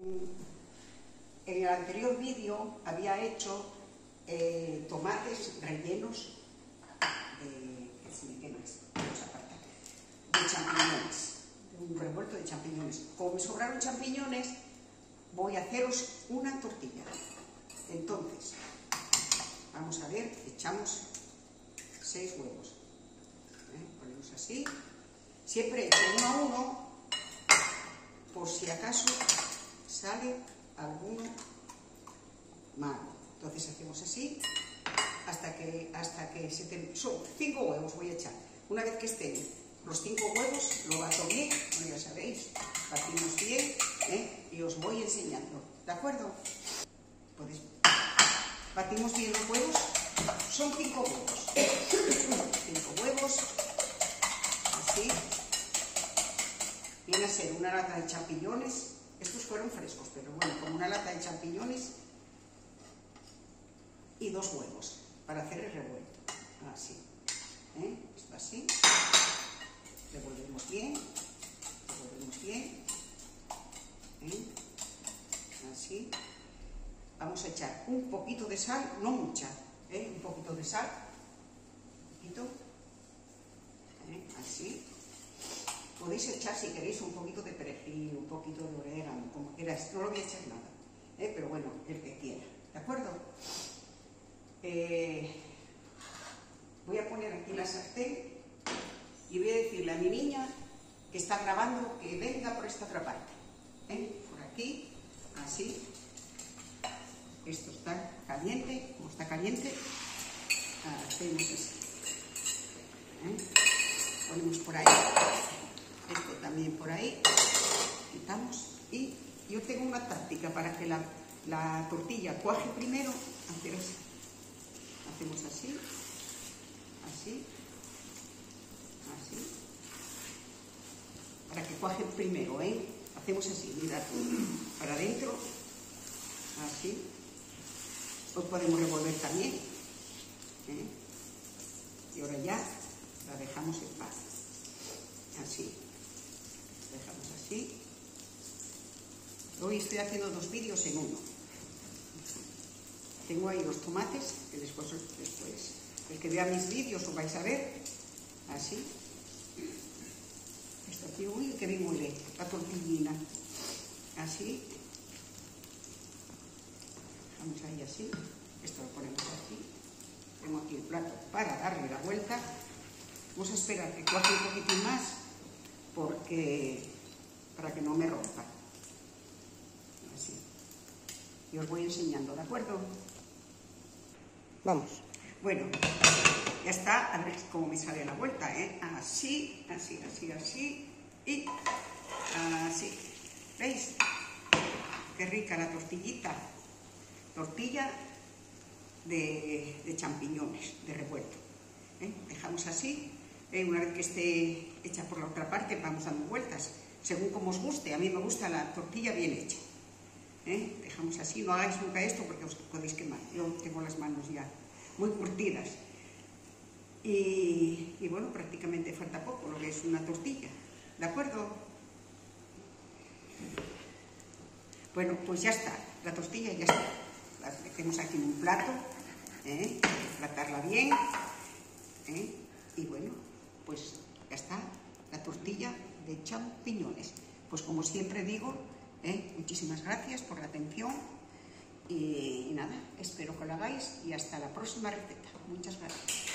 En el anterior vídeo había hecho eh, tomates rellenos de, de champiñones, un revuelto de champiñones. Como me sobraron champiñones, voy a haceros una tortilla. Entonces, vamos a ver, echamos seis huevos. ¿Eh? Ponemos así. Siempre echo uno a uno, por si acaso sale alguno malo. Entonces hacemos así hasta que, hasta que se te... Son cinco huevos voy a echar. Una vez que estén los cinco huevos, lo bato bien, ya sabéis, batimos bien ¿eh? y os voy enseñando. ¿De acuerdo? Podéis... Batimos bien los huevos. Son cinco huevos. cinco huevos. Así. Viene a ser una lata de champiñones estos fueron frescos, pero bueno, con una lata de champiñones y dos huevos para hacer el revuelto. Así. ¿eh? Esto así. Revolvemos bien. Revolvemos bien. ¿eh? Así. Vamos a echar un poquito de sal, no mucha, ¿eh? un poquito de sal. Un poquito. Así podéis echar si queréis un poquito de perejil, un poquito de orégano, como queráis, no lo voy a echar nada, ¿eh? pero bueno, el que quiera, ¿de acuerdo? Eh, voy a poner aquí la sartén y voy a decirle a mi niña que está grabando que venga por esta otra parte, ¿eh? por aquí, así, esto está caliente, como está caliente, hacemos así, ponemos por ahí también por ahí, quitamos. Y yo tengo una táctica para que la, tortilla cuaje primero, hacemos así, así, así, para que cuaje primero, ¿eh? Hacemos así, mirad, para adentro, así, pues podemos revolver también, ¿eh? y ahora ya la dejamos en paz, así dejamos así. Hoy estoy haciendo dos vídeos en uno. Tengo ahí los tomates, que después, después el que vea mis vídeos os vais a ver. Así. Esto aquí, uy, que bien huele la tortillina. Así. Dejamos ahí así. Esto lo ponemos aquí. Tengo aquí el plato para darle la vuelta. Vamos a esperar que cuaje un poquitín más porque para que no me rompa. Y os voy enseñando, ¿de acuerdo? Vamos. Bueno, ya está, a ver cómo me sale la vuelta, ¿eh? Así, así, así, así y así. ¿Veis? Qué rica la tortillita. Tortilla de, champiñones, de revuelto. ¿eh? Dejamos así eh, una vez que esté hecha por la otra parte, vamos dando vueltas, según como os guste. A mí me gusta la tortilla bien hecha. ¿Eh? Dejamos así, no hagáis nunca esto porque os podéis quemar. Yo tengo las manos ya muy curtidas. Y, bueno, prácticamente falta poco lo que es una tortilla. ¿De acuerdo? Bueno, pues ya está. La tortilla ya está. La metemos aquí en un plato. ¿eh? Tratarla bien. ¿eh? Y bueno, pues ya está, la tortilla de champiñones. Pues como siempre digo, ¿eh? Muchísimas gracias por la atención y, nada, espero que lo hagáis y hasta la próxima receta. Muchas gracias.